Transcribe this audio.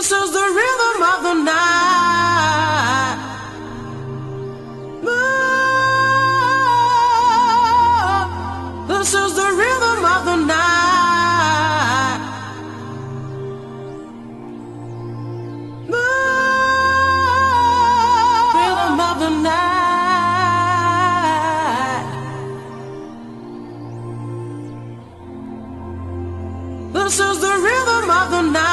This is the rhythm of the night. Move. This is the rhythm of the night. Ooh. Rhythm of the night. This is the rhythm of the night.